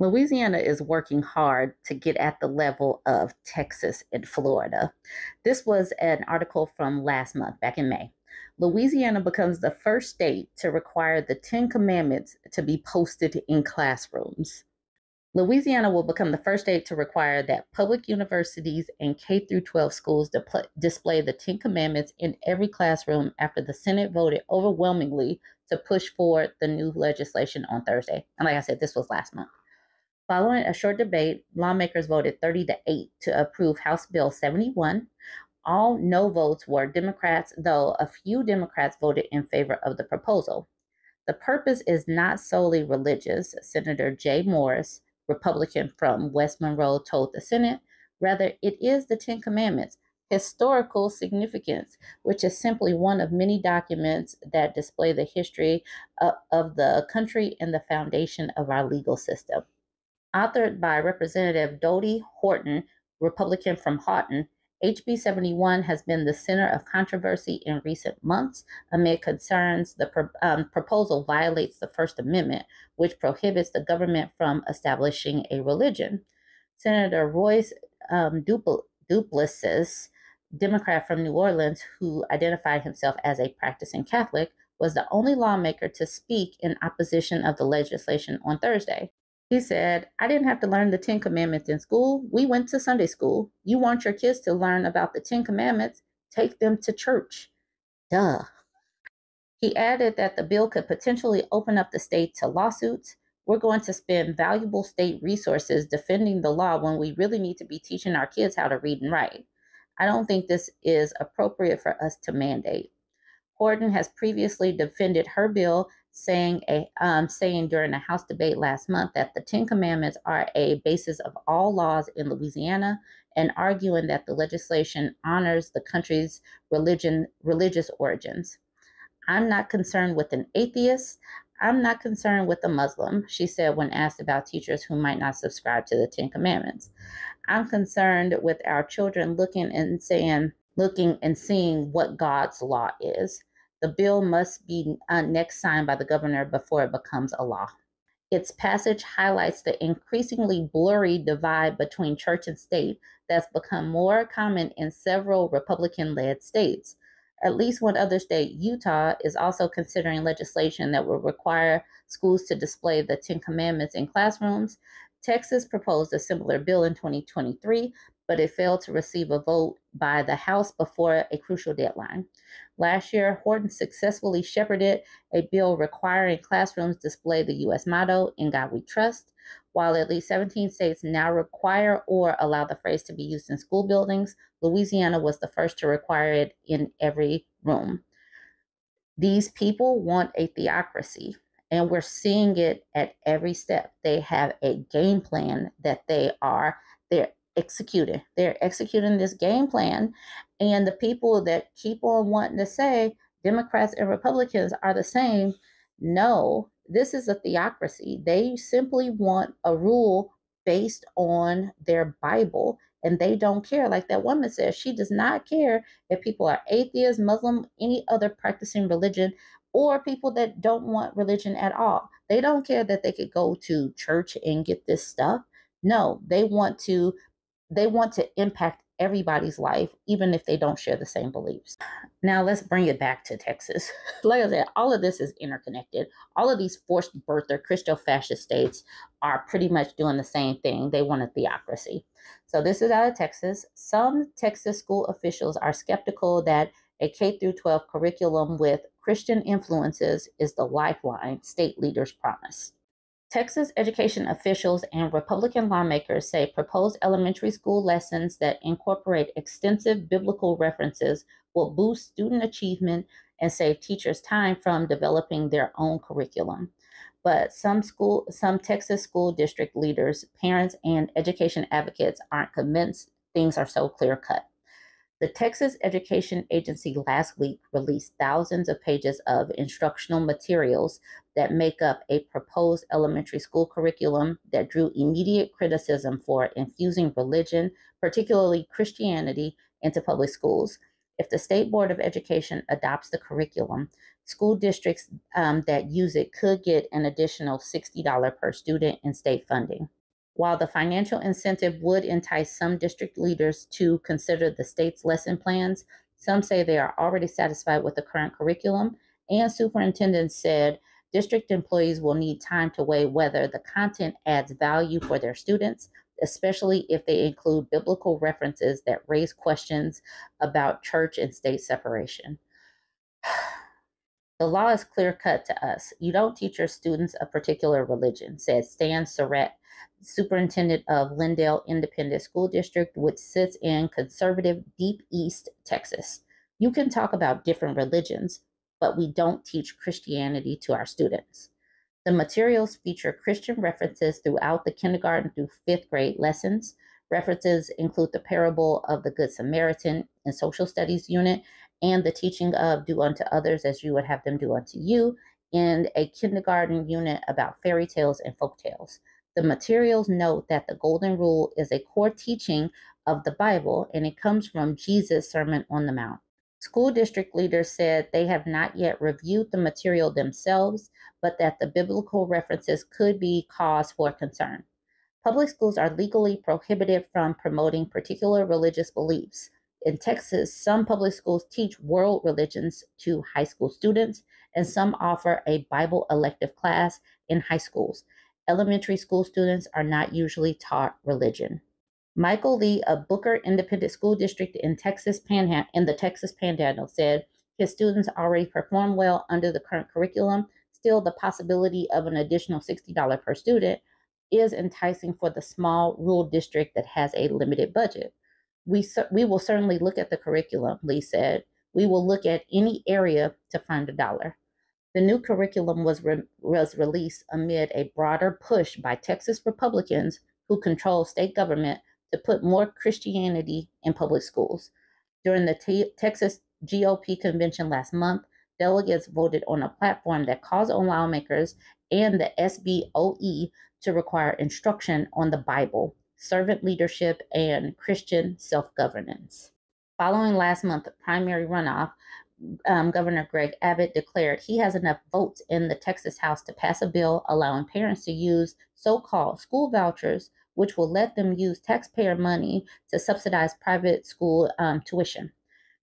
Louisiana is working hard to get at the level of Texas and Florida. This was an article from last month, back in May. Louisiana becomes the first state to require the Ten Commandments to be posted in classrooms. Louisiana will become the first state to require that public universities and K 12 schools display the Ten Commandments in every classroom after the Senate voted overwhelmingly to push forward the new legislation on Thursday. And like I said, this was last month. Following a short debate, lawmakers voted 30 to 8 to approve House Bill 71. All no votes were Democrats, though a few Democrats voted in favor of the proposal. The purpose is not solely religious, Senator Jay Morris, Republican from West Monroe, told the Senate. Rather, it is the Ten Commandments, historical significance, which is simply one of many documents that display the history of, of the country and the foundation of our legal system authored by Representative Dodie Horton, Republican from Haughton, HB 71 has been the center of controversy in recent months amid concerns the pro- um, proposal violates the First Amendment, which prohibits the government from establishing a religion. Senator Royce um, Dupl- Duplessis, Democrat from New Orleans, who identified himself as a practicing Catholic, was the only lawmaker to speak in opposition of the legislation on Thursday. He said, I didn't have to learn the Ten Commandments in school. We went to Sunday school. You want your kids to learn about the Ten Commandments? Take them to church. Duh. He added that the bill could potentially open up the state to lawsuits. We're going to spend valuable state resources defending the law when we really need to be teaching our kids how to read and write. I don't think this is appropriate for us to mandate. Horton has previously defended her bill saying a um, saying during a House debate last month that the Ten Commandments are a basis of all laws in Louisiana, and arguing that the legislation honors the country's religion religious origins. I'm not concerned with an atheist. I'm not concerned with a Muslim, she said when asked about teachers who might not subscribe to the Ten Commandments. I'm concerned with our children looking and saying, looking and seeing what God's law is. The bill must be uh, next signed by the governor before it becomes a law. Its passage highlights the increasingly blurry divide between church and state that's become more common in several Republican led states. At least one other state, Utah, is also considering legislation that will require schools to display the Ten Commandments in classrooms. Texas proposed a similar bill in 2023, but it failed to receive a vote by the House before a crucial deadline. Last year, Horton successfully shepherded a bill requiring classrooms display the U.S. motto, In God We Trust, while at least 17 states now require or allow the phrase to be used in school buildings. Louisiana was the first to require it in every room. These people want a theocracy, and we're seeing it at every step. They have a game plan that they are they're executing. They're executing this game plan. And the people that keep on wanting to say Democrats and Republicans are the same, no, this is a theocracy. They simply want a rule based on their Bible and they don't care. Like that woman says, she does not care if people are atheists, Muslim, any other practicing religion, or people that don't want religion at all. They don't care that they could go to church and get this stuff. No, they want to they want to impact everybody's life, even if they don't share the same beliefs. Now, let's bring it back to Texas. like I said, all of this is interconnected. All of these forced birther Christo fascist states are pretty much doing the same thing. They want a theocracy. So, this is out of Texas. Some Texas school officials are skeptical that a K 12 curriculum with Christian influences is the lifeline state leaders promise. Texas education officials and Republican lawmakers say proposed elementary school lessons that incorporate extensive biblical references will boost student achievement and save teachers time from developing their own curriculum. But some school some Texas school district leaders, parents and education advocates aren't convinced things are so clear-cut. The Texas Education Agency last week released thousands of pages of instructional materials that make up a proposed elementary school curriculum that drew immediate criticism for infusing religion, particularly Christianity, into public schools. If the State Board of Education adopts the curriculum, school districts um, that use it could get an additional $60 per student in state funding. While the financial incentive would entice some district leaders to consider the state's lesson plans, some say they are already satisfied with the current curriculum, and superintendents said district employees will need time to weigh whether the content adds value for their students, especially if they include biblical references that raise questions about church and state separation. The law is clear cut to us. You don't teach your students a particular religion, said Stan Surratt, superintendent of Lindale Independent School District, which sits in conservative Deep East Texas. You can talk about different religions, but we don't teach Christianity to our students. The materials feature Christian references throughout the kindergarten through fifth grade lessons. References include the parable of the Good Samaritan in social studies unit and the teaching of do unto others as you would have them do unto you in a kindergarten unit about fairy tales and folk tales. The materials note that the Golden Rule is a core teaching of the Bible and it comes from Jesus' Sermon on the Mount. School district leaders said they have not yet reviewed the material themselves, but that the biblical references could be cause for concern. Public schools are legally prohibited from promoting particular religious beliefs. In Texas, some public schools teach world religions to high school students, and some offer a Bible elective class in high schools. Elementary school students are not usually taught religion. Michael Lee of Booker Independent School District in Texas Panhandle in the Texas Panhandle said his students already perform well under the current curriculum. Still, the possibility of an additional $60 per student is enticing for the small rural district that has a limited budget we, we will certainly look at the curriculum, Lee said. We will look at any area to find a dollar. The new curriculum was, re- was released amid a broader push by Texas Republicans who control state government to put more Christianity in public schools. During the T- Texas GOP convention last month, delegates voted on a platform that calls on lawmakers and the SBOE to require instruction on the Bible servant leadership, and Christian self governance. Following last month's primary runoff, um, Governor Greg Abbott declared he has enough votes in the Texas House to pass a bill allowing parents to use so called school vouchers, which will let them use taxpayer money to subsidize private school um, tuition.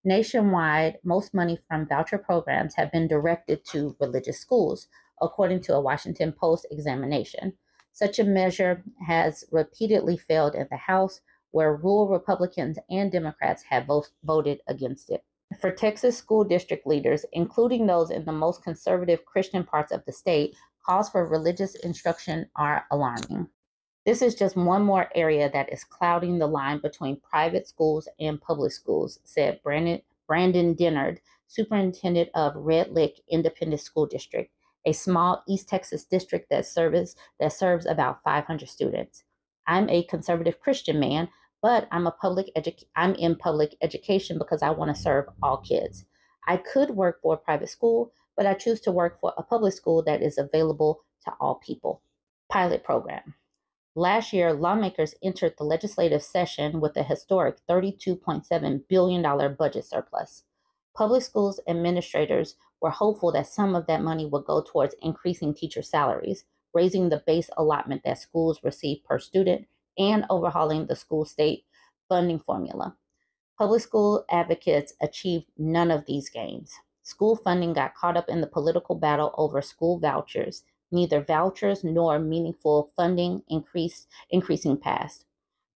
Nationwide, most money from voucher programs have been directed to religious schools, according to a Washington Post examination. Such a measure has repeatedly failed in the House, where rural Republicans and Democrats have both voted against it. For Texas school district leaders, including those in the most conservative Christian parts of the state, calls for religious instruction are alarming. This is just one more area that is clouding the line between private schools and public schools, said Brandon, Brandon Dennard, superintendent of Red Lick Independent School District a small East Texas district that serves that serves about 500 students. I'm a conservative Christian man, but I'm a public edu- I'm in public education because I want to serve all kids. I could work for a private school, but I choose to work for a public school that is available to all people. Pilot program. Last year, lawmakers entered the legislative session with a historic $32.7 billion budget surplus. Public schools administrators were hopeful that some of that money would go towards increasing teacher salaries, raising the base allotment that schools receive per student, and overhauling the school state funding formula. Public school advocates achieved none of these gains. School funding got caught up in the political battle over school vouchers. Neither vouchers nor meaningful funding increased, increasing passed.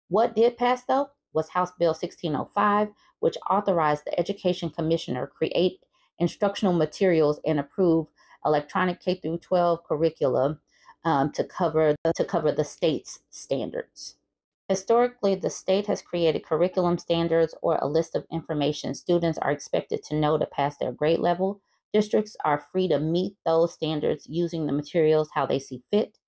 What did pass, though, was House Bill 1605, which authorized the Education Commissioner create instructional materials and approve electronic K through 12 curriculum um, to cover the, to cover the state's standards. Historically, the state has created curriculum standards or a list of information students are expected to know to pass their grade level. Districts are free to meet those standards using the materials how they see fit.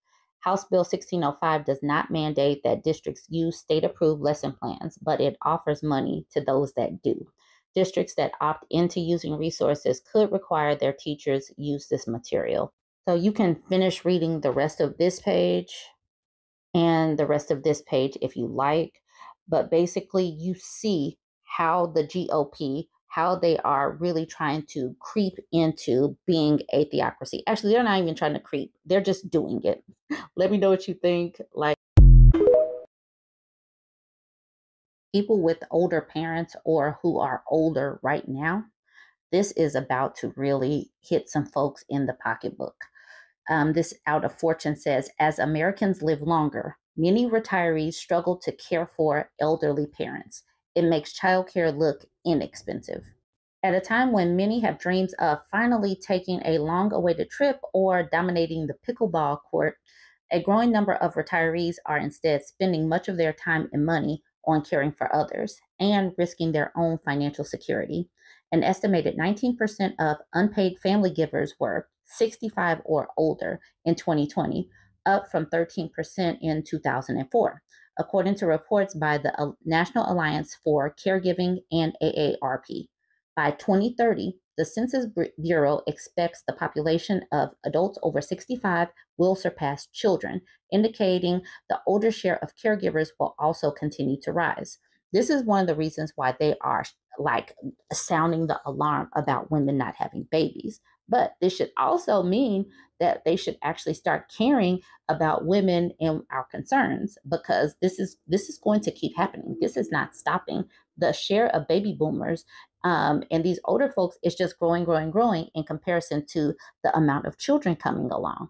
House Bill 1605 does not mandate that districts use state approved lesson plans, but it offers money to those that do. Districts that opt into using resources could require their teachers use this material. So you can finish reading the rest of this page and the rest of this page if you like. But basically, you see how the GOP how they are really trying to creep into being a theocracy. Actually, they're not even trying to creep, they're just doing it. Let me know what you think. Like, people with older parents or who are older right now, this is about to really hit some folks in the pocketbook. Um, this out of Fortune says, as Americans live longer, many retirees struggle to care for elderly parents. It makes childcare look inexpensive. At a time when many have dreams of finally taking a long awaited trip or dominating the pickleball court, a growing number of retirees are instead spending much of their time and money on caring for others and risking their own financial security. An estimated 19% of unpaid family givers were 65 or older in 2020, up from 13% in 2004 according to reports by the National Alliance for Caregiving and AARP. By 2030, the Census Bureau expects the population of adults over 65 will surpass children, indicating the older share of caregivers will also continue to rise. This is one of the reasons why they are like sounding the alarm about women not having babies. But this should also mean that they should actually start caring about women and our concerns because this is this is going to keep happening. This is not stopping. The share of baby boomers um, and these older folks is just growing, growing, growing in comparison to the amount of children coming along.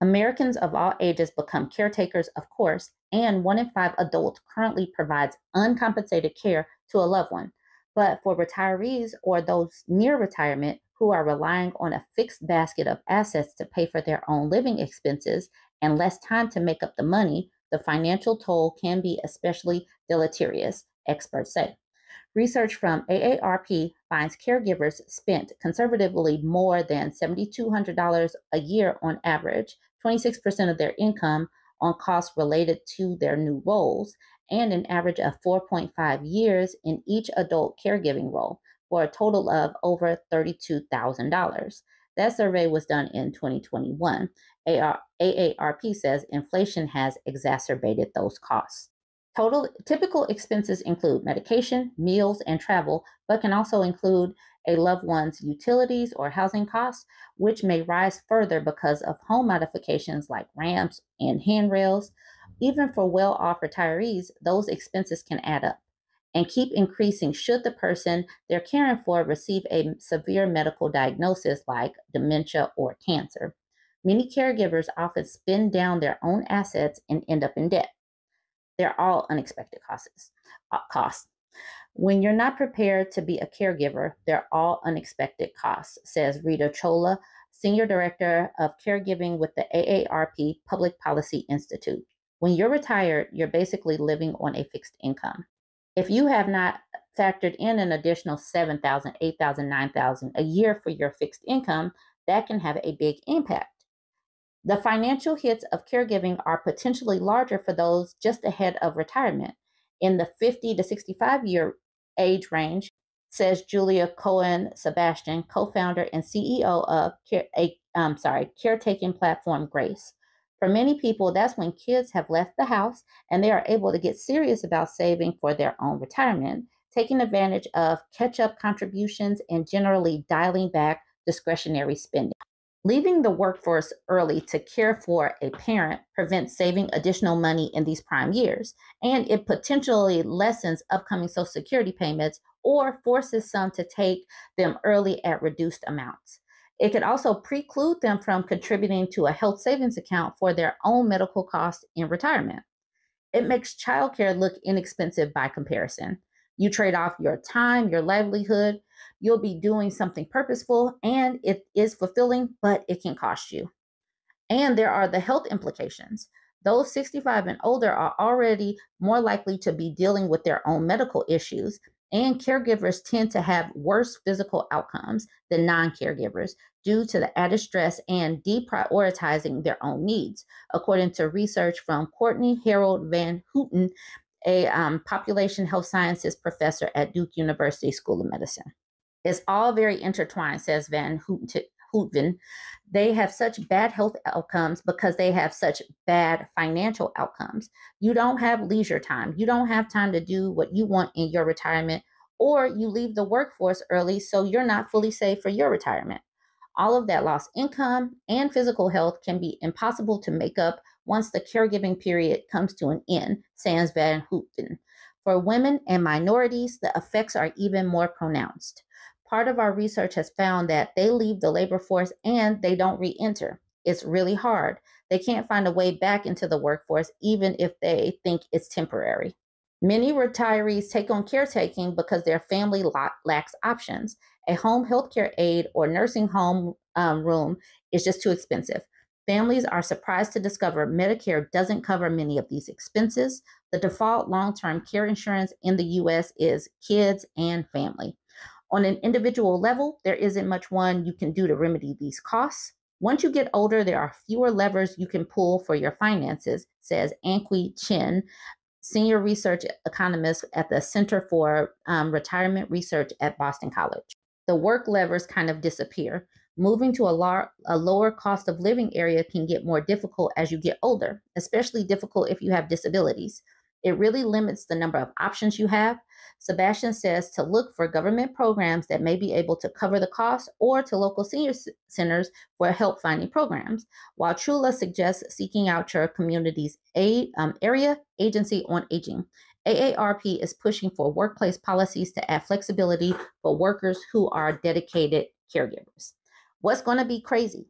Americans of all ages become caretakers, of course, and one in five adults currently provides uncompensated care to a loved one. But for retirees or those near retirement who are relying on a fixed basket of assets to pay for their own living expenses and less time to make up the money, the financial toll can be especially deleterious, experts say. Research from AARP finds caregivers spent conservatively more than $7,200 a year on average, 26% of their income on costs related to their new roles, and an average of 4.5 years in each adult caregiving role for a total of over $32,000. That survey was done in 2021. AARP says inflation has exacerbated those costs. Total typical expenses include medication, meals, and travel, but can also include a loved one's utilities or housing costs, which may rise further because of home modifications like ramps and handrails. Even for well off retirees, those expenses can add up and keep increasing should the person they're caring for receive a severe medical diagnosis like dementia or cancer. Many caregivers often spend down their own assets and end up in debt. They're all unexpected costs. Uh, costs. When you're not prepared to be a caregiver, they're all unexpected costs, says Rita Choula, Senior Director of Caregiving with the AARP Public Policy Institute. When you're retired, you're basically living on a fixed income. If you have not factored in an additional 7,000, 8,000, 9,000 a year for your fixed income, that can have a big impact. The financial hits of caregiving are potentially larger for those just ahead of retirement. In the 50 to 65 year age range, says Julia Cohen Sebastian, co-founder and CEO of care, a, um, sorry, caretaking platform Grace. For many people, that's when kids have left the house and they are able to get serious about saving for their own retirement, taking advantage of catch-up contributions and generally dialing back discretionary spending. Leaving the workforce early to care for a parent prevents saving additional money in these prime years, and it potentially lessens upcoming Social Security payments or forces some to take them early at reduced amounts. It could also preclude them from contributing to a health savings account for their own medical costs in retirement. It makes childcare look inexpensive by comparison. You trade off your time, your livelihood, you'll be doing something purposeful and it is fulfilling, but it can cost you. And there are the health implications. Those 65 and older are already more likely to be dealing with their own medical issues, and caregivers tend to have worse physical outcomes than non caregivers due to the added stress and deprioritizing their own needs, according to research from Courtney Harold Van Houtven, a um, population health sciences professor at Duke University School of Medicine. It's all very intertwined, says Van Houtven. They have such bad health outcomes because they have such bad financial outcomes. You don't have leisure time. You don't have time to do what you want in your retirement or you leave the workforce early so you're not fully saved for your retirement. All of that lost income and physical health can be impossible to make up once the caregiving period comes to an end, sans Van Houtven. For women and minorities, the effects are even more pronounced. Part of our research has found that they leave the labor force and they don't re enter. It's really hard. They can't find a way back into the workforce, even if they think it's temporary. Many retirees take on caretaking because their family lacks options. A home healthcare aide or nursing home um, room is just too expensive. Families are surprised to discover Medicare doesn't cover many of these expenses. The default long term care insurance in the US is kids and family. On an individual level, there isn't much one you can do to remedy these costs. Once you get older, there are fewer levers you can pull for your finances, says Anqi Chen, senior research economist at the Center for um, Retirement Research at Boston College. The work levers kind of disappear. Moving to a, lar- a lower cost of living area can get more difficult as you get older, especially difficult if you have disabilities. It really limits the number of options you have. Sebastian says to look for government programs that may be able to cover the cost or to local senior centers for help finding programs, while Choula suggests seeking out your community's aid, um, area agency on aging. AARP is pushing for workplace policies to add flexibility for workers who are dedicated caregivers. What's going to be crazy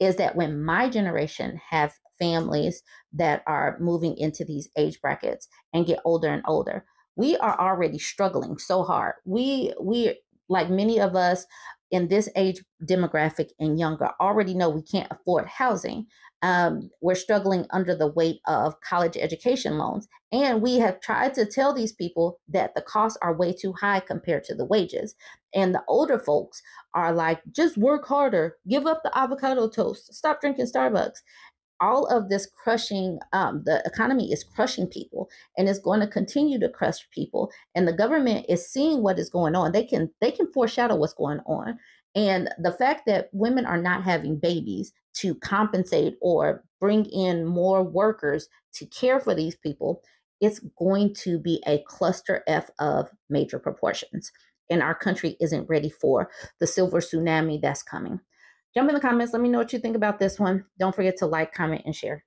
is that when my generation have families that are moving into these age brackets and get older and older, we are already struggling so hard. We we like many of us in this age demographic and younger already know we can't afford housing. Um, we're struggling under the weight of college education loans. And we have tried to tell these people that the costs are way too high compared to the wages. And the older folks are like, just work harder, give up the avocado toast, stop drinking Starbucks. All of this crushing, um, the economy is crushing people and is going to continue to crush people. And the government is seeing what is going on. They can they can foreshadow what's going on. And the fact that women are not having babies to compensate or bring in more workers to care for these people, it's going to be a cluster F of major proportions and our country isn't ready for the silver tsunami that's coming. Jump in the comments. Let me know what you think about this one. Don't forget to like, comment, and share.